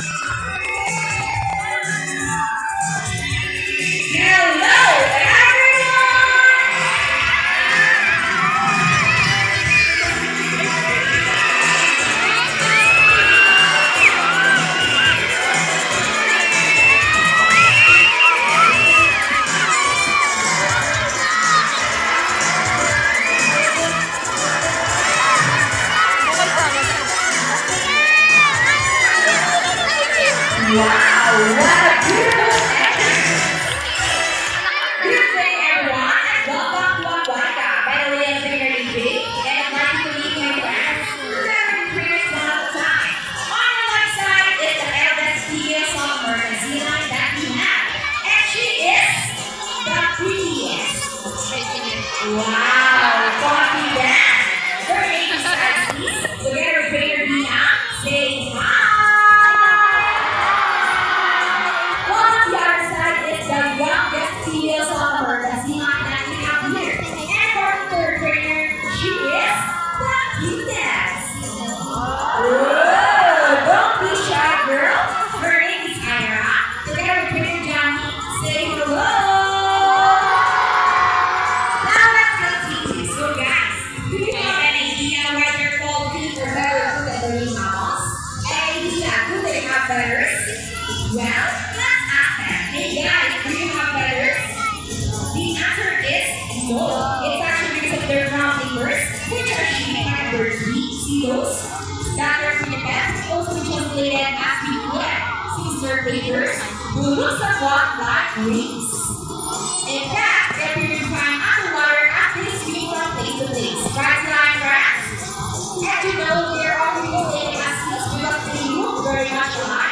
you Wow, what no. It's actually because their brown fingers, which are shaped like birds'? That are fingertips also translated as would, since their fingers will look somewhat like wings. In fact, they appear to climb underwater as they swim from place to place. Right line rats. And you know they're already related as seals because they look very much alike.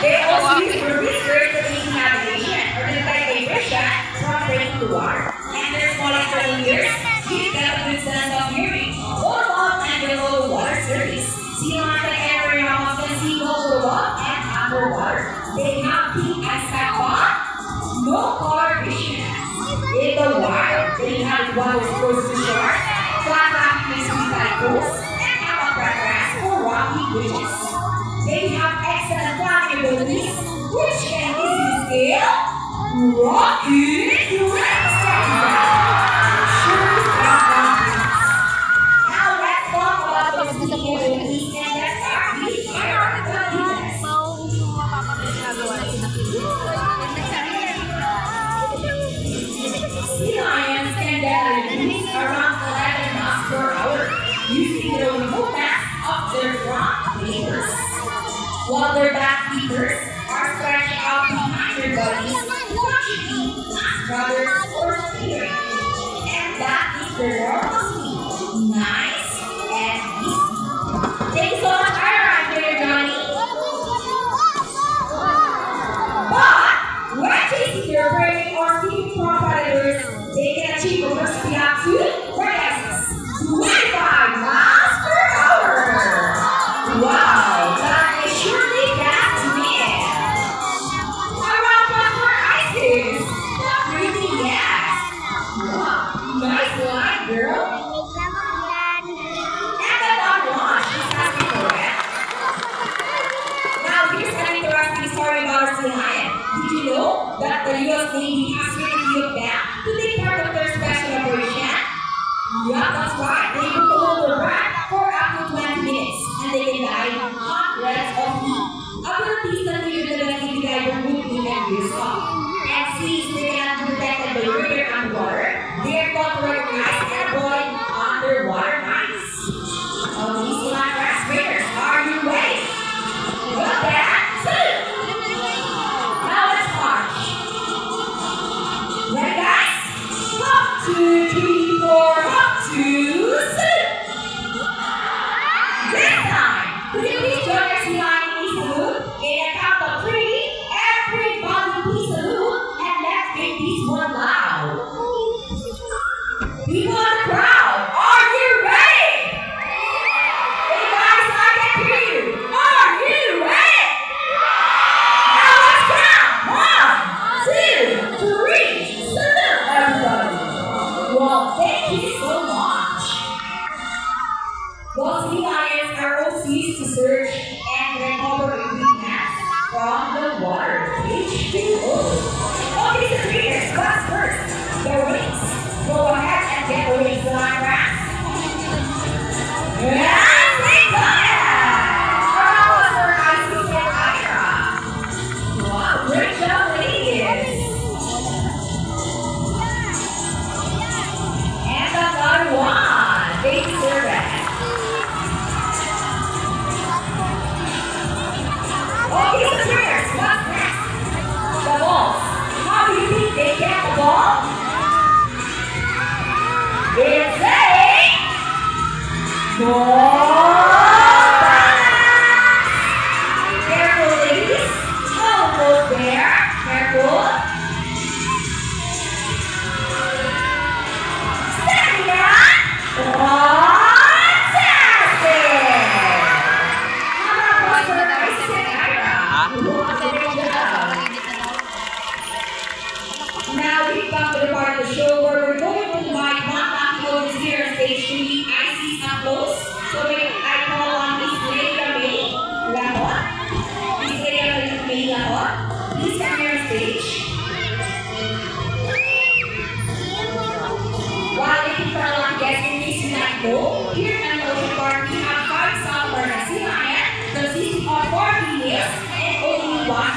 They also use whiskers to aid navigation or detect a fish from breaking the water. And their small external ears give them a good sense of hearing, both on and below the water surface. Sea lions like every mammals can see both above and underwater. They have pink eyesight but no color vision. In the wild, they have one exposed to shore, flat masonry cycles, and have a preference for rocky beaches. They have nghĩa của hí chúa And that is their hot. They put the holder for up to 20 minutes and they can die hot, red, or heat. Other things that we are going to give the guy. And since they cannot be protected by river and water, they are caught recognized and avoid underwater mines. All these landgrass critters are you ready? Look two. Now it's guys? Selamat. Ya.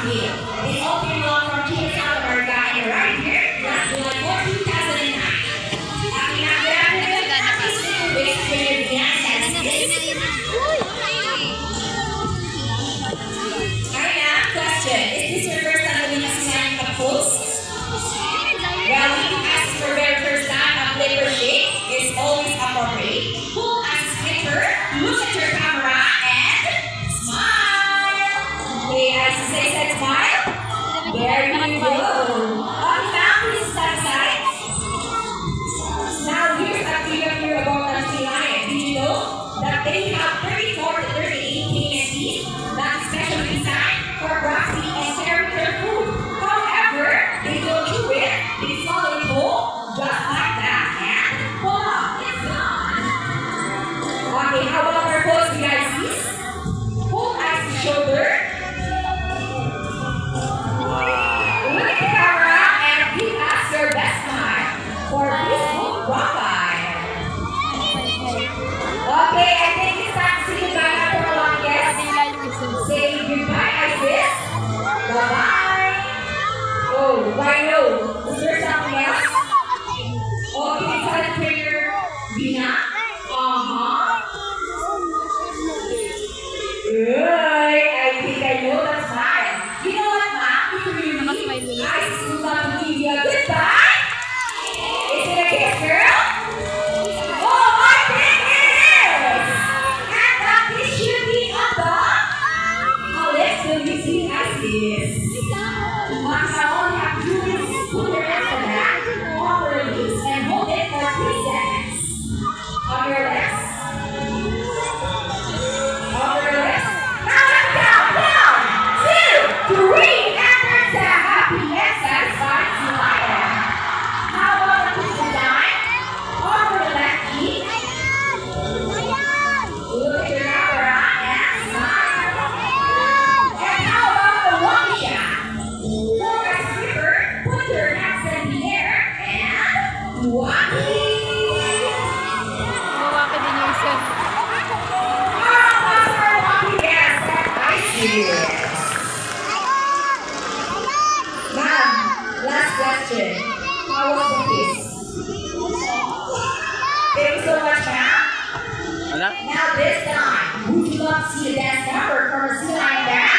here. this guy. Would you love to see the best number from a sea lion guy?